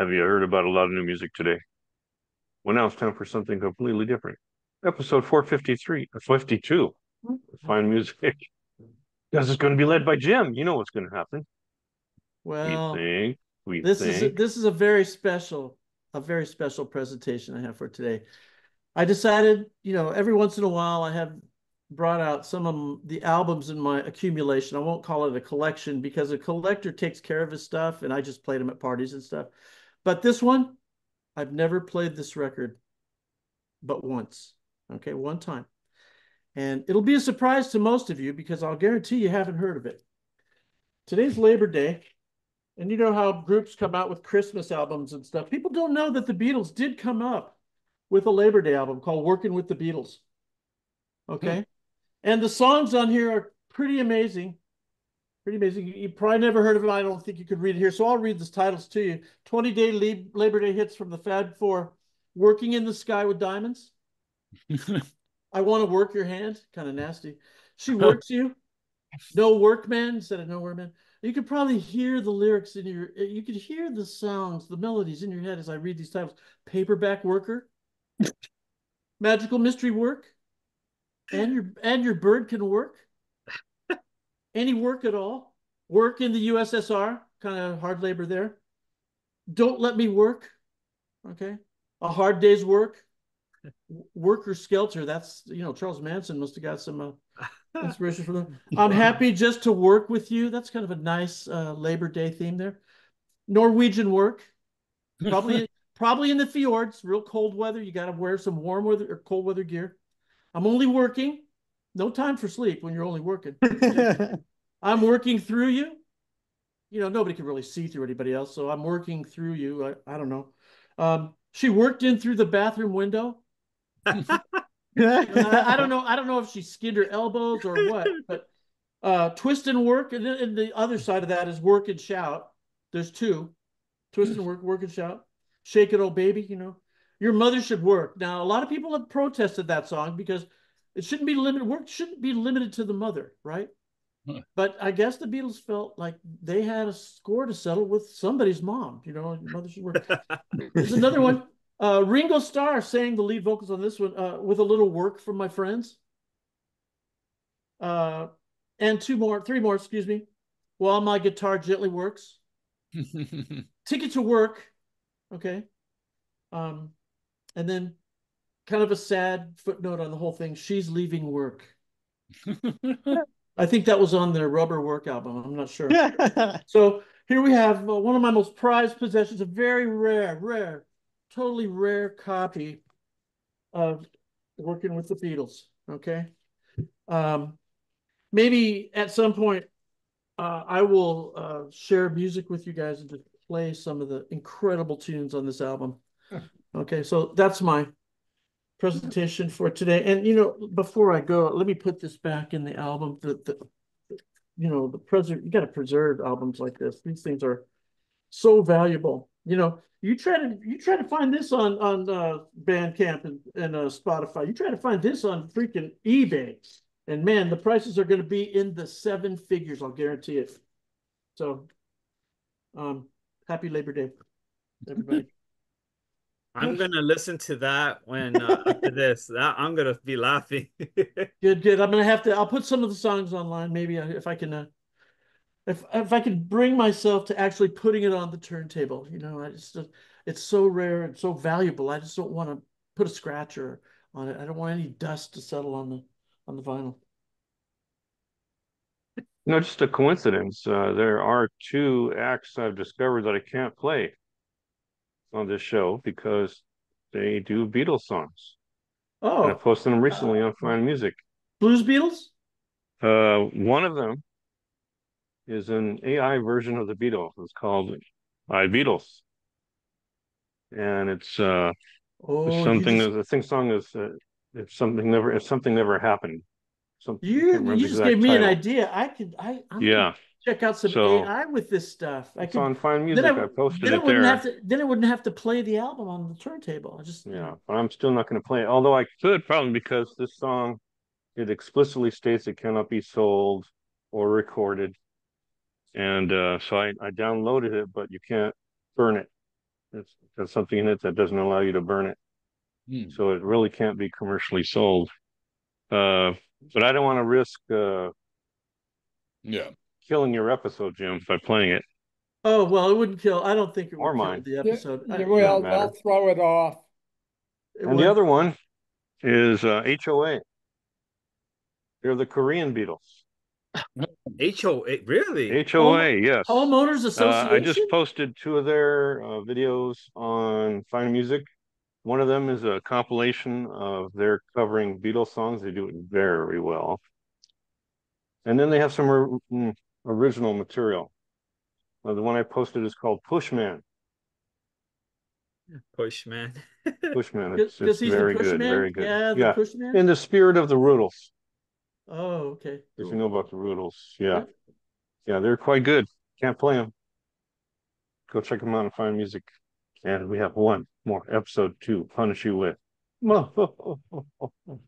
Have you heard about a lot of new music today? Well, now it's time for something completely different. Episode 453, or 52, mm-hmm. Find Music. Because it's going to be led by Jim. You know what's going to happen. Well, we think. We this think. is a, this is a very special, a very special presentation I have for today. I decided, you know, every once in a while I have brought out some of the albums in my accumulation. I won't call it a collection because a collector takes care of his stuff and I just played them at parties and stuff. But this one, I've never played this record but once. Okay, one time. And it'll be a surprise to most of you because I'll guarantee you haven't heard of it. Today's Labor Day. And you know how groups come out with Christmas albums and stuff. People don't know that the Beatles did come up with a Labor Day album called Working with the Beatles. Okay. Hmm. And the songs on here are pretty amazing. Pretty amazing. You, you probably never heard of it. I don't think you could read it here. So I'll read the titles to you 20 Day Labor Day hits from the Fab Four Working in the Sky with Diamonds. I want to work your hand. Kind of nasty. She works you. No workman instead of no workman. You could probably hear the lyrics in your. Eh, you could hear the sounds, the melodies in your head as I read these titles. Paperback worker. Magical mystery work and your and your bird can work. Any work at all. Work in the USSR, kind of hard labor there. Don't let me work. Okay. A hard day's work. Worker skelter. That's you know Charles Manson must have got some uh, inspiration from them. I'm happy just to work with you. That's kind of a nice uh, Labor Day theme there. Norwegian work. Probably probably in the fjords, real cold weather. You got to wear some warm weather or cold weather gear. I'm only working. No time for sleep when you're only working. I'm working through you. You know, nobody can really see through anybody else. So I'm working through you. I, I don't know. Um, she worked in through the bathroom window. I, I, don't know. I don't know if she skinned her elbows or what, but uh, twist and work. And then and the other side of that is work and shout. There's two twist and work, work and shout. Shake it, old baby, you know. Your mother should work. Now, a lot of people have protested that song because it shouldn't be limited. Work shouldn't be limited to the mother, right? Huh. But I guess the Beatles felt like they had a score to settle with somebody's mom. You know, mother should work. There's another one. Uh, Ringo Starr sang the lead vocals on this one uh, with a little work from my friends. Uh, and two more, three more, excuse me. While my guitar gently works. Ticket to work. Okay. Um, and then kind of a sad footnote on the whole thing. She's leaving work. I think that was on their rubber work album. I'm not sure. so here we have uh, one of my most prized possessions, a very rare, rare, totally rare copy of working with the Beatles. Okay. Um, maybe at some point uh, I will uh, share music with you guys and just play some of the incredible tunes on this album. Okay, so that's my presentation for today. And you know, before I go, let me put this back in the album. The, the you know, the preserve you got to preserve albums like this. These things are so valuable. You know, you try to you try to find this on on uh, Bandcamp and, and uh, Spotify. You try to find this on freaking eBay, and man, the prices are going to be in the seven figures. I'll guarantee it. So, um, happy Labor Day, everybody. I'm gonna listen to that when uh, after this. That, I'm gonna be laughing. good, good. I'm gonna have to. I'll put some of the songs online. Maybe uh, if I can, uh, if if I can bring myself to actually putting it on the turntable. You know, I just it's so rare and so valuable. I just don't want to put a scratcher on it. I don't want any dust to settle on the on the vinyl. No, just a coincidence. Uh, there are two acts I've discovered that I can't play on this show because they do Beatles songs. Oh, and I posted them recently uh, on Find Music. Blues Beatles. Uh, one of them is an AI version of the Beatles. It's called "I Beatles," and it's uh, oh, something. Just... The thing song is uh, if something never if something never happened. Something, you you just gave me title. an idea. I could I I'm yeah check out some so, AI with this stuff. I it's could, on Find Music. I, I, posted then it, it there. Have to, then I wouldn't have to play the album on the turntable. I just yeah, but I'm still not going to play it. Although I could probably because this song it explicitly states it cannot be sold or recorded, and uh, so I, I downloaded it, but you can't burn it. It's got something in it that doesn't allow you to burn it. Hmm. So it really can't be commercially sold. Uh, but I don't want to risk uh, Yeah. Killing your episode, Jim, by playing it. Oh, well, it wouldn't kill. I don't think it Or would kill mine. the Yeah, episode. I, well, I'll throw it off. it And would- the other one is uh, HOA. They're the Korean Beatles. HOA, really? HOA, yes. Homeowners Uh, Association. I just posted two of their uh, videos on Find Music. One of them is a compilation of their covering Beatles songs. They do it very well. And then they have some or- mm, original material. Uh, the one I posted is called Pushman. Pushman. Pushman. It's, it's very good, very good. Yeah, the Yeah, push man. in the spirit of the Rutles. Oh, okay. If you know about the Rutles, yeah, Yeah. yeah, they're quite good. Can't play them. Go check them out and find music. And we have one more episode to punish you with.